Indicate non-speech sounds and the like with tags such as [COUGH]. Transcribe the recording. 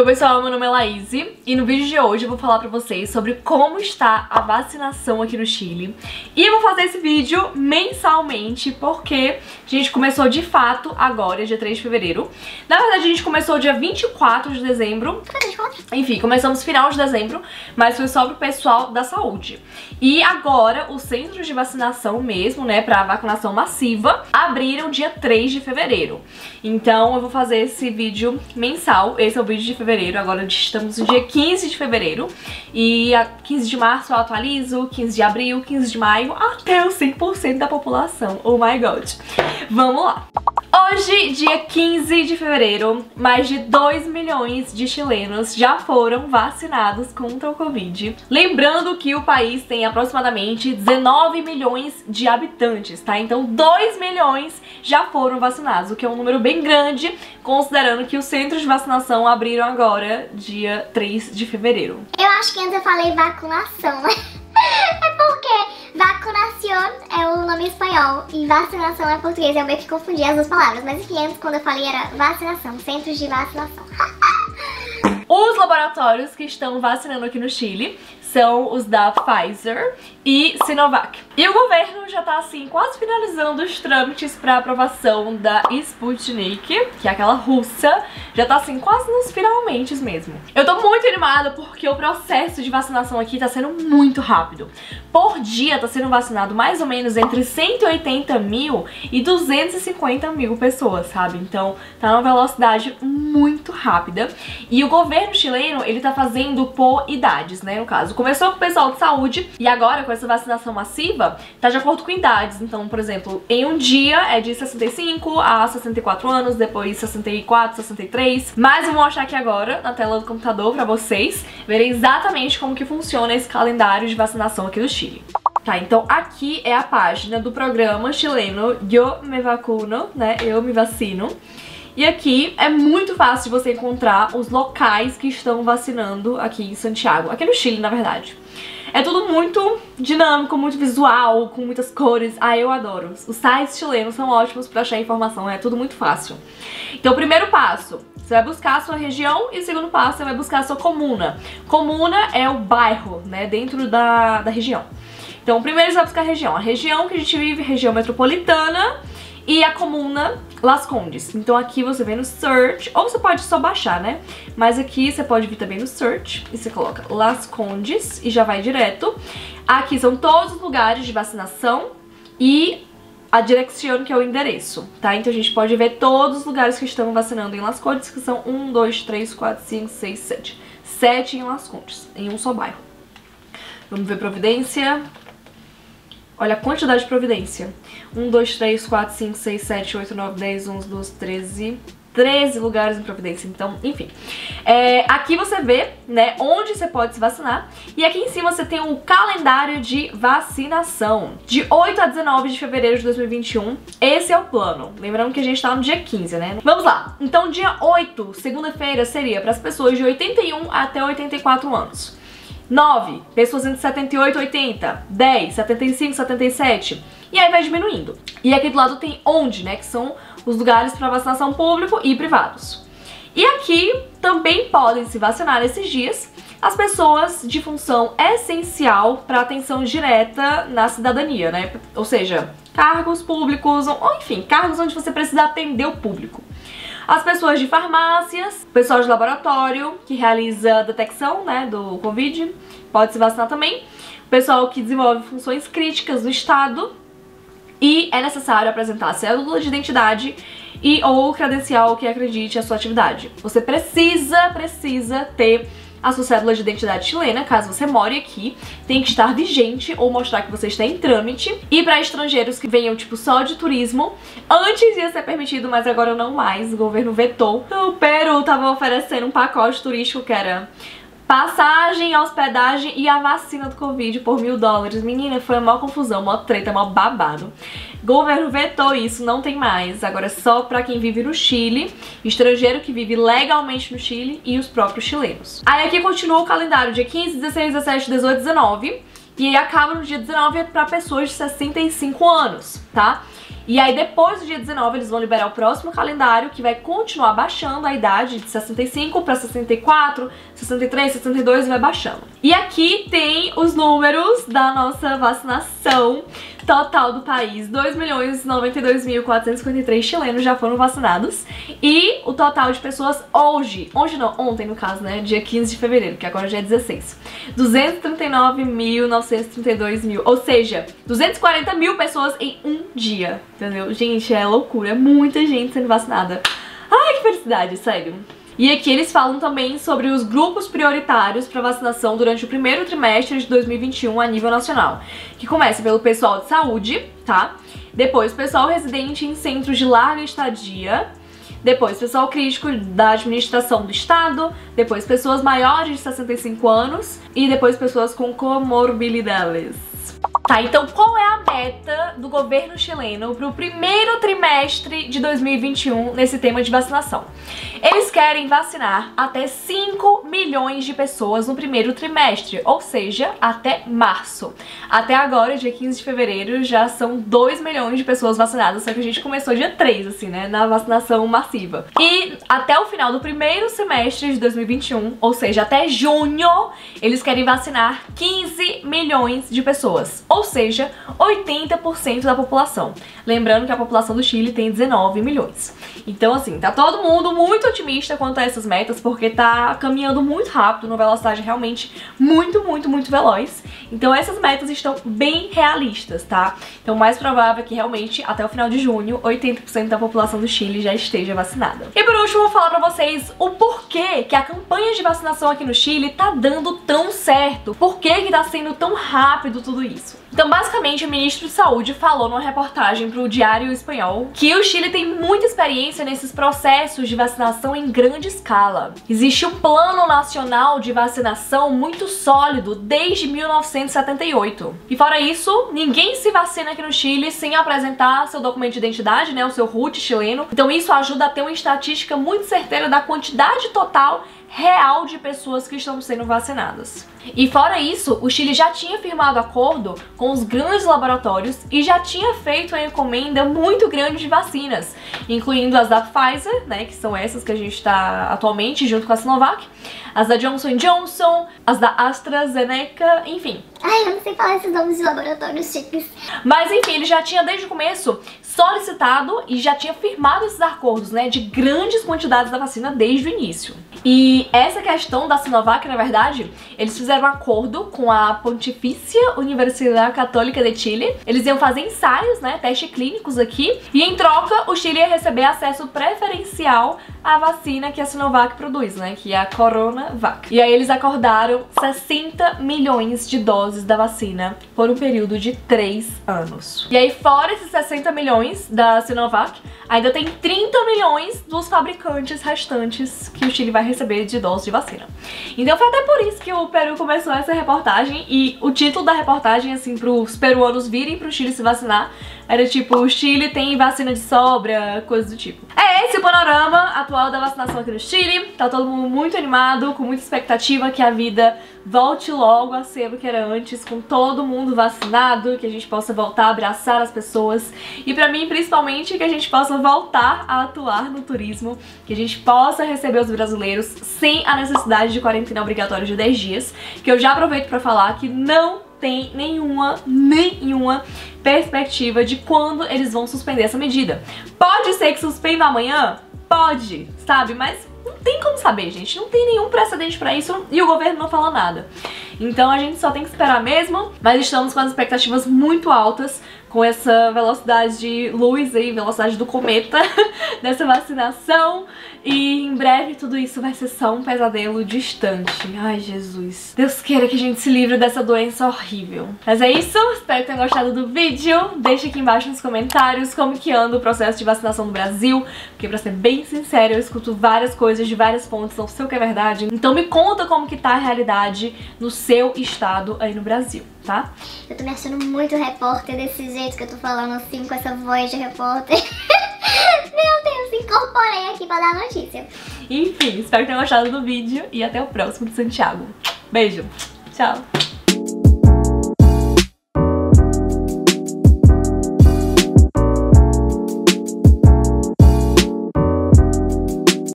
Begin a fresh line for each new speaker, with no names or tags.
Oi pessoal, meu nome é Laís e no vídeo de hoje eu vou falar pra vocês sobre como está a vacinação aqui no Chile. E eu vou fazer esse vídeo mensalmente porque a gente começou de fato agora, dia 3 de fevereiro. Na verdade a gente começou dia 24 de dezembro. Enfim, começamos final de dezembro, mas foi só pro pessoal da saúde. E agora os centros de vacinação mesmo, né, pra vacinação massiva abriram dia 3 de fevereiro. Então eu vou fazer esse vídeo mensal, esse é o vídeo de fevereiro, agora estamos no dia 15 de fevereiro e a 15 de março eu atualizo, 15 de abril, 15 de maio, até os 100% da população. Oh my god. Vamos lá. Hoje, dia 15 de fevereiro, mais de 2 milhões de chilenos já foram vacinados contra o Covid. Lembrando que o país tem aproximadamente 19 milhões de habitantes, tá? Então 2 milhões já foram vacinados, o que é um número bem grande, considerando que os centros de vacinação abriram agora, dia 3 de fevereiro.
Eu acho que eu falei vacunação, né? [LAUGHS] Porque vacunação é o nome espanhol e vacinação é português. Eu meio que confundi as duas palavras. Mas enfim, antes quando eu falei era vacinação, centros de vacinação. [LAUGHS]
Os laboratórios que estão vacinando aqui no Chile são os da Pfizer e Sinovac. E o governo já tá assim quase finalizando os trâmites para aprovação da Sputnik, que é aquela russa, já tá assim quase nos finalmente mesmo. Eu tô muito animada porque o processo de vacinação aqui tá sendo muito rápido. Por dia tá sendo vacinado mais ou menos entre 180 mil e 250 mil pessoas, sabe? Então tá numa velocidade muito rápida. E o governo chileno, ele tá fazendo por idades, né, no caso. Começou com o pessoal de saúde e agora com essa vacinação massiva tá de acordo com idades. Então, por exemplo, em um dia é de 65 a 64 anos, depois 64, 63. Mas eu vou mostrar aqui agora na tela do computador pra vocês verem exatamente como que funciona esse calendário de vacinação aqui do Chile. Tá, então aqui é a página do programa chileno Eu Me Vacuno, né? Eu me vacino. E aqui é muito fácil de você encontrar os locais que estão vacinando aqui em Santiago. Aqui no Chile, na verdade. É tudo muito dinâmico, muito visual, com muitas cores. Ah, eu adoro. Os sites chilenos são ótimos pra achar informação, é tudo muito fácil. Então, primeiro passo, você vai buscar a sua região e o segundo passo, você vai buscar a sua comuna. Comuna é o bairro, né, dentro da, da região. Então, primeiro você vai buscar a região. A região que a gente vive, região metropolitana, e a comuna Las Condes. Então aqui você vem no search, ou você pode só baixar, né? Mas aqui você pode vir também no search e você coloca Las Condes e já vai direto. Aqui são todos os lugares de vacinação e a direcção que é o endereço, tá? Então a gente pode ver todos os lugares que estão vacinando em Las Condes, que são 1, 2, 3, 4, 5, 6, 7. 7 em Las Condes, em um só bairro. Vamos ver Providência. Olha a quantidade de providência. 1, 2, 3, 4, 5, 6, 7, 8, 9, 10, 11, 12, 13... 13 lugares em Providência, então, enfim. É, aqui você vê, né, onde você pode se vacinar. E aqui em cima você tem o calendário de vacinação. De 8 a 19 de fevereiro de 2021, esse é o plano. Lembrando que a gente tá no dia 15, né? Vamos lá. Então, dia 8, segunda-feira, seria para as pessoas de 81 até 84 anos. 9, pessoas entre 78 e 80. 10, 75, 77. E aí vai diminuindo. E aqui do lado tem onde, né, que são os lugares para vacinação público e privados. E aqui também podem se vacinar nesses dias as pessoas de função essencial para atenção direta na cidadania, né? Ou seja, cargos públicos, ou enfim, cargos onde você precisa atender o público as pessoas de farmácias, pessoal de laboratório que realiza detecção né, do Covid, pode se vacinar também, pessoal que desenvolve funções críticas do Estado e é necessário apresentar a cédula de identidade e ou credencial que acredite a sua atividade. Você precisa, precisa ter a sua cédula de identidade chilena, caso você more aqui, tem que estar vigente ou mostrar que você está em trâmite. E para estrangeiros que venham, tipo, só de turismo, antes ia ser permitido, mas agora não mais, o governo vetou. O Peru tava oferecendo um pacote turístico que era Passagem, hospedagem e a vacina do Covid por mil dólares. Menina, foi uma confusão, uma treta, uma babado. Governo vetou isso, não tem mais. Agora é só pra quem vive no Chile, estrangeiro que vive legalmente no Chile e os próprios chilenos. Aí aqui continua o calendário, dia 15, 16, 17, 18, 19. E aí acaba no dia 19 para pessoas de 65 anos, tá? E aí depois do dia 19 eles vão liberar o próximo calendário que vai continuar baixando a idade de 65 para 64, 63, 62 e vai baixando. E aqui tem os números da nossa vacinação total do país. 2.092.453 chilenos já foram vacinados. E o total de pessoas hoje, hoje não, ontem no caso, né, dia 15 de fevereiro, que agora já é 16. 239.932 mil, ou seja, 240 mil pessoas em um dia, entendeu? Gente, é loucura, é muita gente sendo vacinada. Ai, que felicidade, sério. E aqui eles falam também sobre os grupos prioritários para vacinação durante o primeiro trimestre de 2021 a nível nacional, que começa pelo pessoal de saúde, tá? Depois, pessoal residente em centros de larga estadia, depois pessoal crítico da administração do estado, depois pessoas maiores de 65 anos e depois pessoas com comorbilidades. Tá, então qual é a meta do governo chileno para o primeiro trimestre de 2021 nesse tema de vacinação? Eles querem vacinar até 5 milhões de pessoas no primeiro trimestre, ou seja, até março. Até agora, dia 15 de fevereiro, já são 2 milhões de pessoas vacinadas, só que a gente começou dia 3, assim, né, na vacinação massiva. E até o final do primeiro semestre de 2021, ou seja, até junho, eles querem vacinar 15 milhões de pessoas ou seja, 80% da população. Lembrando que a população do Chile tem 19 milhões. Então, assim, tá todo mundo muito otimista quanto a essas metas, porque tá caminhando muito rápido, numa velocidade realmente muito, muito, muito veloz. Então essas metas estão bem realistas, tá? Então mais provável é que realmente até o final de junho, 80% da população do Chile já esteja vacinada. E por último, vou falar pra vocês o porquê que a campanha de vacinação aqui no Chile tá dando tão certo. Por que que tá sendo tão rápido tudo isso? Então, basicamente, o ministro de Saúde falou numa reportagem para o Diário Espanhol que o Chile tem muita experiência nesses processos de vacinação em grande escala. Existe um plano nacional de vacinação muito sólido desde 1978. E fora isso, ninguém se vacina aqui no Chile sem apresentar seu documento de identidade, né, o seu RUT chileno. Então isso ajuda a ter uma estatística muito certeira da quantidade total real de pessoas que estão sendo vacinadas. E fora isso, o Chile já tinha firmado acordo com os grandes laboratórios e já tinha feito uma encomenda muito grande de vacinas, incluindo as da Pfizer, né, que são essas que a gente está atualmente junto com a Sinovac, as da Johnson Johnson, as da AstraZeneca, enfim.
Ai, eu não sei falar esses nomes de laboratórios chiques.
Mas enfim, ele já tinha desde o começo solicitado e já tinha firmado esses acordos, né, de grandes quantidades da vacina desde o início. E essa questão da Sinovac, na verdade, eles fizeram um acordo com a Pontifícia Universidade Católica de Chile. Eles iam fazer ensaios, né, testes clínicos aqui, e em troca o Chile ia receber acesso preferencial à vacina que a Sinovac produz, né, que é a Coronavac. E aí eles acordaram 60 milhões de doses da vacina por um período de 3 anos. E aí fora esses 60 milhões da Sinovac, ainda tem 30 milhões dos fabricantes restantes que o Chile vai receber de doses de vacina. Então foi até por isso que o Peru começou essa reportagem e o título da reportagem, assim, pros peruanos virem pro Chile se vacinar, era tipo, o Chile tem vacina de sobra, coisa do tipo. É esse o panorama atual da vacinação aqui no Chile. Tá todo mundo muito animado, com muita expectativa que a vida volte logo a ser o que era antes, com todo mundo vacinado, que a gente possa voltar a abraçar as pessoas. E pra mim, principalmente, que a gente possa voltar a atuar no turismo, que a gente possa receber os brasileiros sem a necessidade de quarentena obrigatória de 10 dias, que eu já aproveito pra falar que não tem nenhuma, nenhuma perspectiva de quando eles vão suspender essa medida. Pode ser que suspenda amanhã? Pode, sabe? Mas não tem como saber, gente. Não tem nenhum precedente pra isso e o governo não fala nada. Então a gente só tem que esperar mesmo, mas estamos com as expectativas muito altas com essa velocidade de luz aí, velocidade do cometa [LAUGHS] dessa vacinação. E em breve tudo isso vai ser só um pesadelo distante. Ai, Jesus. Deus queira que a gente se livre dessa doença horrível. Mas é isso, espero que tenham gostado do vídeo. Deixe aqui embaixo nos comentários como que anda o processo de vacinação no Brasil. Porque pra ser bem sincero, eu escuto várias coisas de várias fontes, não sei o que é verdade. Então me conta como que tá a realidade no seu estado aí no Brasil tá?
Eu tô me achando muito repórter desse jeito que eu tô falando assim, com essa voz de repórter. [LAUGHS] Meu Deus, incorporei aqui pra dar notícia.
Enfim, espero que tenham gostado do vídeo e até o próximo de Santiago. Beijo, tchau!